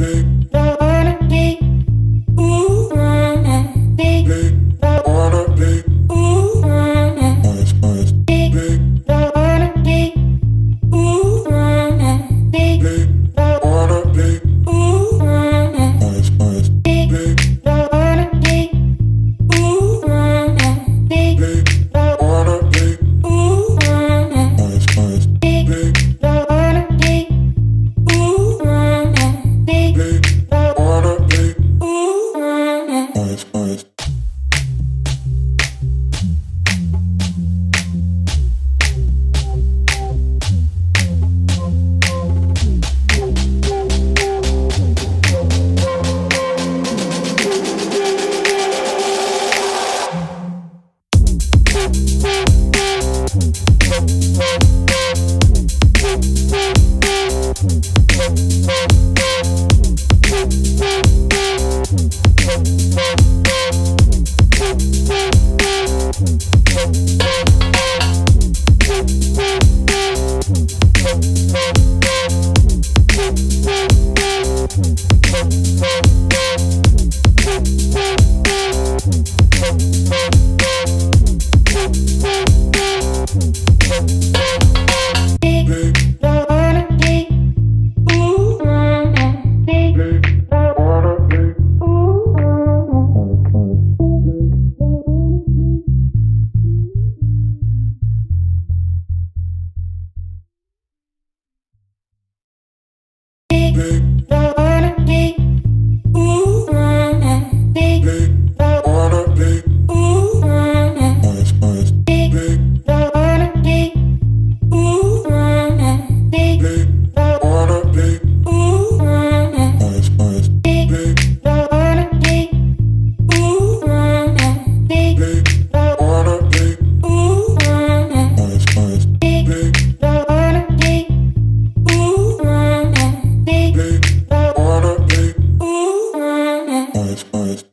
Thank baby. eyes, eyes.